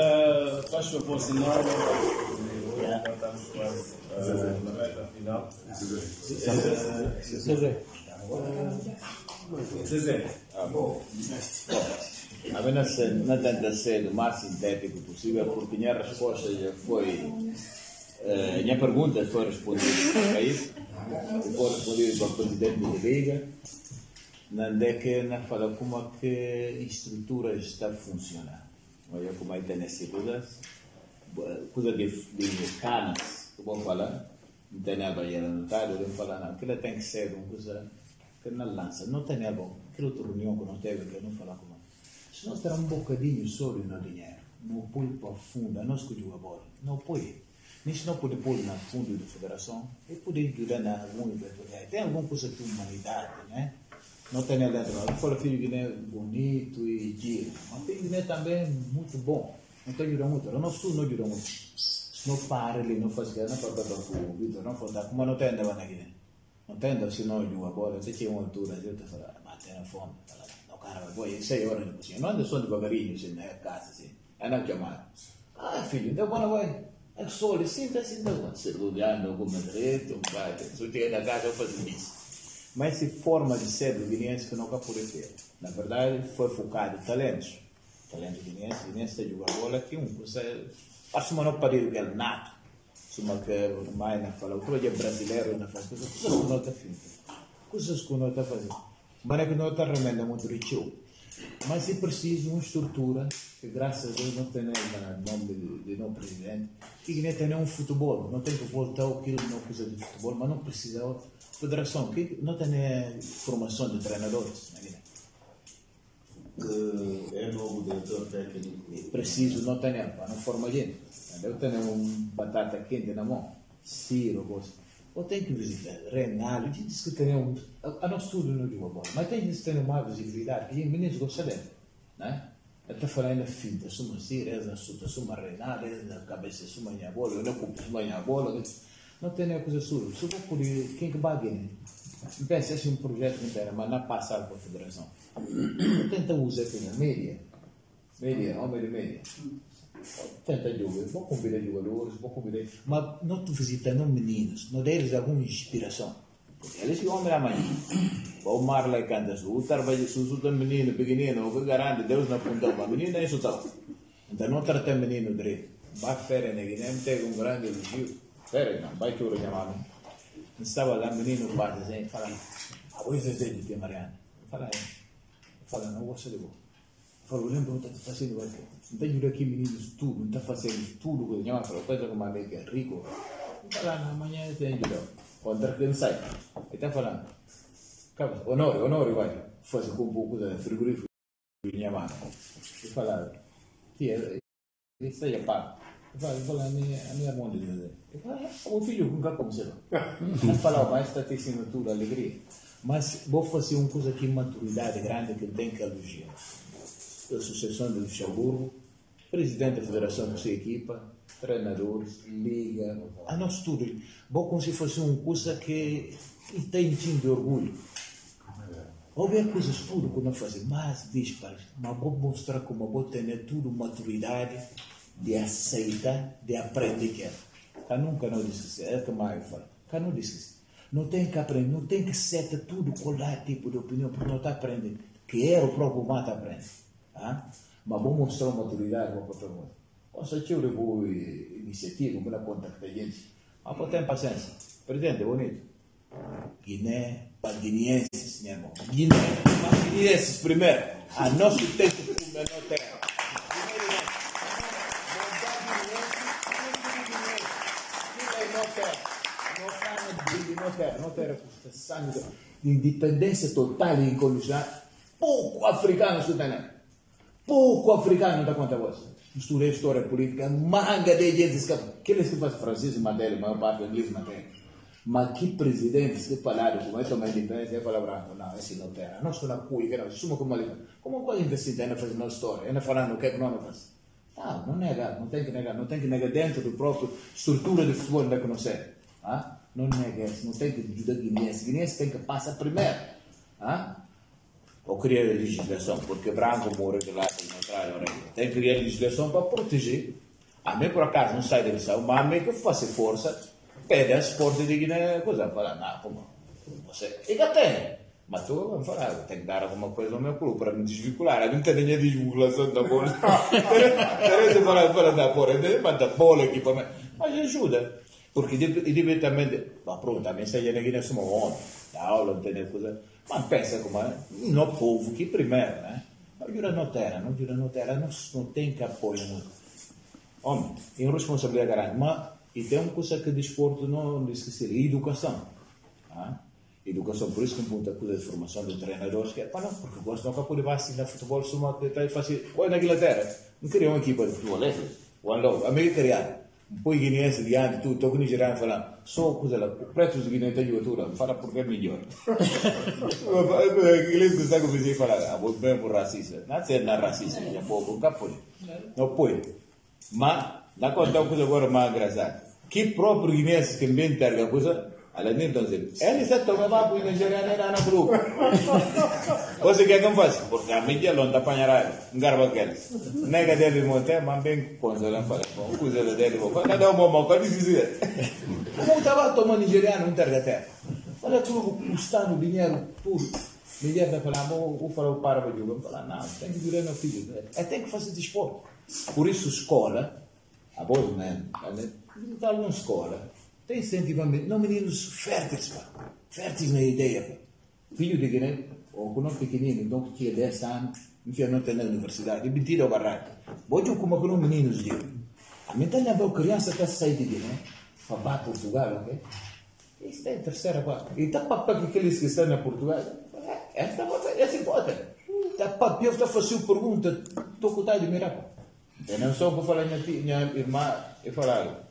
Uh, faz favor, senão já estamos quase uh, na reta final. Zezé. Zezé. Apenas não tenta ser o mais sintético possível, porque minha resposta já foi. Uh, minha pergunta foi respondida a isso, foi respondida pelo presidente da Liga, na é que não fala como é que a estrutura está a funcionar. Tem essas coisas, coisa de, de canas, que vou falar, não tem a notar, eu vou falar, não, aquilo tem que ser uma coisa que não lança, não tem nada, aquela outra reunião que não teve, que eu não falar com se nós terá um bocadinho sobre no dinheiro, não põe para fundo, nós que a bola, não põe. Nisso não pode pôr na fundo da federação e pode ajudar na algum eventualidade. Tem alguma coisa de humanidade, né? Não tem de mal. Fala filho de Guiné bonito e giro. Mas de Guiné também muito bom. Não tem ajuda muito. Não estudo não ajuda muito. Não para ali, não faz nada, não faz nada com o Vitor, não faz. Como não tem nada na Guiné. Não tem nada se não ajuda a bola. Você tinha uma altura, eu te falo, bater na fome. Não, cara, vai, seis horas de cozinha. Não anda só devagarinho, assim, na casa, assim. É na chamada. Ah, filho, então quando vai? É que só ele sinta assim, não. Se lugar, direita, um pai. Se eu chegar na casa, eu faço isso mas se forma de ser do guineense que nunca pôde ter. Na verdade, foi focado em talentos. Talento guineense, guineense tem jogar bola que um, você, parece uma não parede que é nato. Suma que mais na fala, o é brasileiro na faz coisas, coisas que não está fazendo. Coisas que não está fazendo. Mas é que não está remenda muito rico. Mas é preciso uma estrutura que graças a Deus não tem nome de, de não presidente, que Guiné tem um futebol, não tem que voltar aquilo não coisa de futebol, mas não precisa Federação, que não tem formação de treinadores na Guiné. Que é novo diretor técnico. Preciso, não tem, para não forma gente. Eu tenho um batata quente na mão, Ciro, gosto. Eu tenho que visitar Renaldo, diz que tem um. A não estudo no digo agora, mas tem que ter uma visibilidade, e meninos gostam dele, né? Até falar na finta, suma Ciro, essa suta, suma Renaldo, essa cabeça, suma minha bola, eu não culpo suma minha bola não tem nem coisa sua. Se eu por quem que bague, pensa assim um projeto inteiro, mas não passar a federação. Tenta usar aqui na média, média, homem de média. Tenta jogar, vou convidar jogadores, vou convidar, mas não estou visitando meninos, não deles alguma inspiração. Eles que homem amanhã. O Marley canta, o trabalho usa menino pequenino, o que garante Deus na punta, mas menino é isso tal. Então não trata menino direito. Vai férias na Guiné, tem um grande elogio. Pera, não, vai que eu chamava. Estava lá, menino bate assim, fala, a voz é dele, de Mariana. Fala aí. Fala, não gosto de você. Fala, lembra, está fazendo o que? Não tem aqui meninos tudo, está fazendo tudo. Que chama, fala, coisa como a que é rico. Fala, na manhã tem ajuda. Contra quem sai. Ele está falando. Honório, Honório, vai. Faz com um pouco de frigorífico. Minha mano. E fala, tia, isso aí é pago. Vai, vou lá, a minha, a minha mão de Deus. O filho nunca começou. Não falar mais, está tendo tudo alegria. Mas vou fazer uma coisa aqui, maturidade grande que tem que elogiar. A Associação de Luxemburgo, presidente da Federação com sua equipa, treinadores, liga, a nós tudo. Vou conseguir fazer uma coisa que tem de orgulho. Houve coisas tudo que não fazer, mas diz, mas vou mostrar como vou ter tudo maturidade de aceitar, de aprender que é. Nunca não disse é que mais fala. Cá não disse Não tem que aprender, não tem que ser tudo qualquer tipo de opinião, porque não está aprendendo. Que é o próprio mato aprende. Ah? Mas vou mostrar uma maturidade para todo mundo. Nossa, eu levou iniciativa, para contactar gente. Mas pode ter paciência. Presidente, bonito. Guiné, Guineenses, meu irmão. Guiné, Guineenses primeiro. A nosso tempo, o menor terra. não terra, não terra sangue de independência total e incondicional. Pouco africano nada. Pouco africano está conta você. Misturei história política, manga de gente que eles que fazem Francisco Mandela, maior parte inglês Mandela. Mas que presidente se falar como é também independência, é branco, não, esse não terra. Nós estamos na cuia, não, suma como ali. Como pode investir fazer nossa história? Ainda falando o que é que não faz? Ah, não nega, não tem que negar, não tem que negar dentro do próprio estrutura de futebol da que não serve. Ah? não nega não tem que ajudar guineense. Guineense tem que passar primeiro. Ah? Ou criar a legislação, porque branco mora de lá e não traz Tem que criar legislação para proteger. A mim, por acaso, não sai da lição, mas a mim que faça força, pede a suporte de Guiné, coisa, fala, não, como, você, e que tem. Mas tu, vamos falar, tenho que dar alguma coisa ao meu clube para me desvincular. A mim tem a desvinculação da bola. Terei de falar, falar da bola, mas da bola aqui para mim. Mas ajuda. Porque diretamente, ma pronto, a mensagem aqui não somos homens, da aula, não tem coisa. Mas pensa como é, no povo que primeiro, né? Não jura não terra, não jura não terra, não, não tem que apoio. Não. Homem, tem responsabilidade grande, mas e tem uma coisa que desporto não esquecer, educação. Tá? Educação, por isso que muita coisa de formação de treinadores, que é, pá, não, porque gosto de poder assim na futebol, suma que está fácil. Olha na Inglaterra, não queria uma equipa de futebol, é? One love, América criada poi guineense di anni tu tocco nigeriano fa so cosa la prezzo di guinea taglio tu farà perché è migliore inglese questa come si fa la vuoi ben un razzista non c'è una razzista ya poco capo no poi ma la cosa cosa agora ma graçado che proprio guineense che inventa la cosa alla fine entonces ele se toma va poi nigeriano era na grupo Cosa que é que eu faço? Porque a mídia não está apanhar garba aquele. Nega dele monte, mas bem coisa não faz. Bom, coisa dele, vou falar, cadê o mamão? Cadê o dizer? Como estava tomando nigeriano um terra Olha tudo custando dinheiro, tudo. Nigéria vai falar, vou falar para o jogo. Falar, não, tem que virar meu filho. É, tem que fazer desporto. Por isso, escola, a boa mesmo, está alguma escola, tem incentivamento, não meninos férteis, pá. Férteis na ideia, pá. Filho de Guiné, ou quando pequenino, então que tinha 10 anos, enfim, não tem na universidade, e mentira ao barraco. Hoje, como que meninos de a mim tem a criança que sai de Guiné, para Portugal, ok? Isso é terceira quarta. E está para aqueles que estão na Portugal, esta é essa hipótese. Está para eu está fazendo pergunta, estou com o de mirar. Eu não sou para falar minha, minha irmã e falar,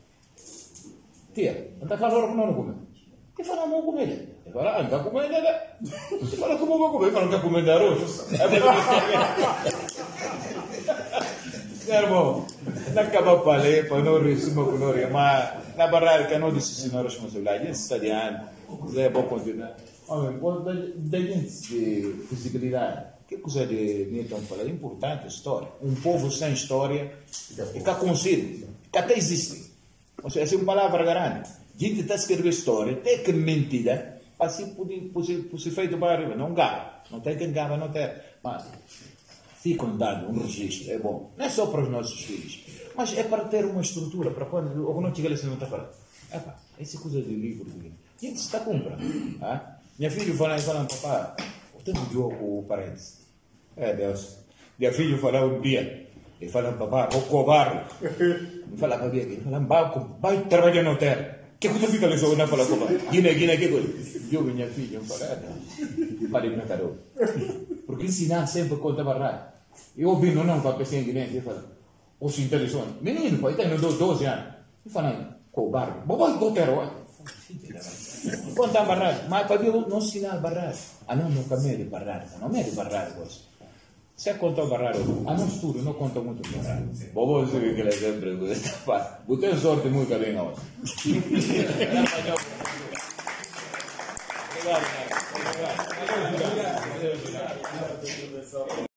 tia, não está falando com não comer. E fala, não comer. E fala, ah, não está comendo, né? E fala, como vou comer? E fala, não está comendo arroz. Irmão, não acaba para ler, para não resumir com nós, mas na verdade, que não disse se não responsabilidade, a gente está de ano, é bom continuar. Homem, da gente de visibilidade, que coisa de Newton falar? É importante história. Um povo sem história fica conhecido, que até existe. Essa é uma palavra grande gente está a escrever história, tem que mentira, para se ser feito para arriba. Não gaba, não tem quem gaba, não tem. Mas ficam dando um registro, é bom. Não é só para os nossos filhos, mas é para ter uma estrutura, para quando ou não chega assim, não está falando. Epa, essa coisa de livro, de... gente está a comprar. Ah? Minha filha fala, fala, papá, eu tenho um jogo parentes. É Deus. Minha filha fala um dia, e fala, papá, o cobarde. Me fala para mim, fala, vai, vai trabalhar no terra. Che cosa fica le sue una pala come? Gine, gine, che cosa? Io mia figlia imparata, fare il metaro. Perché si nasce sempre conta barrare. Io bino non fa pesce in Guinea, io fa, o si interessano. Menino, poi tengo 12 anni. Mi fanno, con barba. Ma poi cotero, eh. Conta barrare, ma per Dio non si dà barrare. Ah no, non cammino di barrare, non è di barrare questo. Se conta barrare, a non studio non conta molto barrare. Bobo si vede che le sempre questa parte. Butte sorte molto bene oggi. Grazie.